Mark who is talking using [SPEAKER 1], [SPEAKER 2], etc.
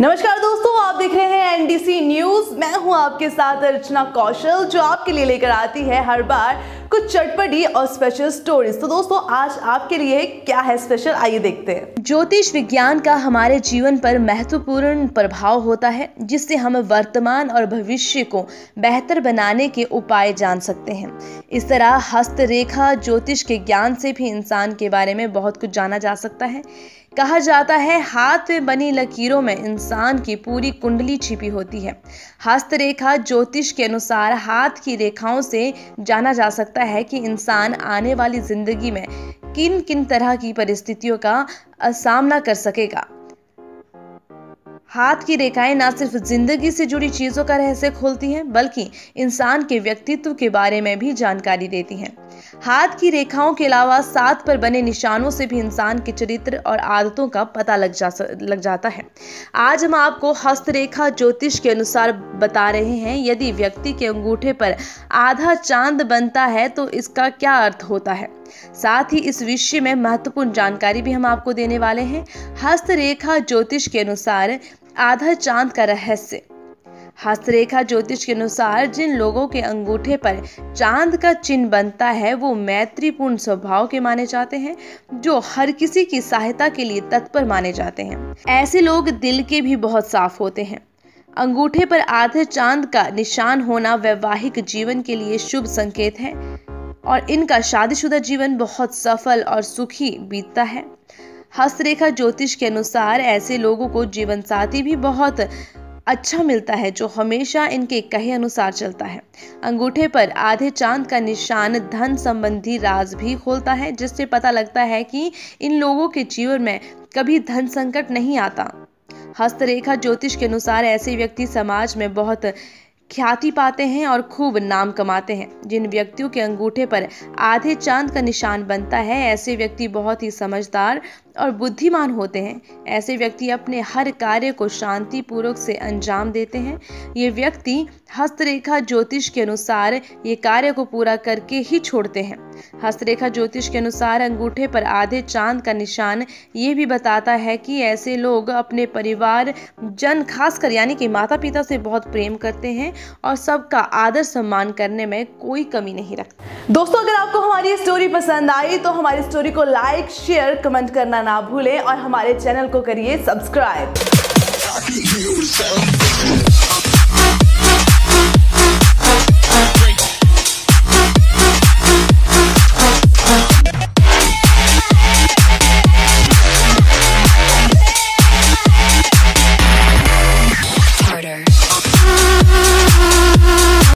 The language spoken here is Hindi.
[SPEAKER 1] नमस्कार दोस्तों, आप देख रहे हैं एनडीसी न्यूज़ मैं हूँ आपके साथ अर्चना कौशल, जो आपके लिए लेकर आती है हर बार कुछ चटपटी और स्पेशल स्टोरीज तो दोस्तों, आज आपके लिए क्या है स्पेशल आइए देखते हैं। ज्योतिष विज्ञान का हमारे जीवन पर महत्वपूर्ण प्रभाव होता है, जिससे हम वर्तमान और भविष्य को बेहतर बनाने के उपाय जान सकते हैं। इस तरह हस्तरेखा ज्योतिष के ज्ञान से भी इंसान के बारे में बहुत कुछ जाना जा सकता है। कहा जाता है, हाथ में बनी लकीरों में इंसान की पूरी कुंडली छिपी होती है। हस्तरेखा ज्योतिष के अनुसार हाथ की रेखाओं से जाना जा सकता है कि इंसान आने वाली ज़िंदगी में किन किन तरह की परिस्थितियों का सामना कर सकेगा। हाथ की रेखाएँ ना सिर्फ़ ज़िंदगी से जुड़ी चीज़ों का रहस्य खोलती हैं, बल्कि इंसान के व्यक्तित्व के बारे में भी जानकारी देती हैं। हाथ की रेखाओं के अलावा साथ पर बने निशानों से भी इंसान के चरित्र और आदतों का पता लग जा लग जाता है। आज हम आपको हस्तरेखा ज्योतिष के अनुसार बता रहे हैं, यदि व्यक्ति के अंगूठे पर आधा चाँद बनता है तो इसका क्या अर्थ होता है? साथ ही इस विषय में महत्वपूर्ण जानकारी भी हम आपको देने वाले हैं। हस्तरेखा ज्योतिष के अनुसार आधा चाँद का रहस्य। हस्तरेखा ज्योतिष के अनुसार जिन लोगों के अंगूठे पर चाँद का चिन्ह बनता है, वो मैत्रीपूर्ण स्वभाव के माने जाते हैं, जो हर किसी की सहायता के लिए तत्पर माने जाते हैं। ऐसे लोग दिल के भी बहुत साफ़ होते हैं। अंगूठे पर आधे चाँद का निशान होना वैवाहिक जीवन के लिए शुभ संकेत है। और इनका शादीशुदा जीवन बहुत सफल और सुखी बीतता है। हस्तरेखा ज्योतिष के अनुसार ऐसे लोगों को जीवन साथी भी बहुत अच्छा मिलता है, जो हमेशा इनके कहे अनुसार चलता है। अंगूठे पर आधे चाँद का निशान धन संबंधी राज भी खोलता है, जिससे पता लगता है कि इन लोगों के जीवन में कभी धन संकट नहीं आता। हस्तरेखा ज्योतिष के अनुसार ऐसे व्यक्ति समाज में बहुत ख्याति पाते हैं और खूब नाम कमाते हैं। जिन व्यक्तियों के अंगूठे पर आधे चाँद का निशान बनता है, ऐसे व्यक्ति बहुत ही समझदार और बुद्धिमान होते हैं। ऐसे व्यक्ति अपने हर कार्य को शांतिपूर्वक से अंजाम देते हैं। ये व्यक्ति हस्तरेखा ज्योतिष के अनुसार ये कार्य को पूरा करके ही छोड़ते हैं। हस्तरेखा ज्योतिष के अनुसार अंगूठे पर आधे चाँद का निशान ये भी बताता है कि ऐसे लोग अपने परिवार, जन खासकर यानी कि माता पिता से बहुत प्रेम करते हैं और सबका आदर सम्मान करने में कोई कमी नहीं रखते। दोस्तों, अगर आपको हमारी स्टोरी पसंद आई तो हमारी स्टोरी को लाइक शेयर कमेंट करना ना भूलें और हमारे चैनल को करिए सब्सक्राइब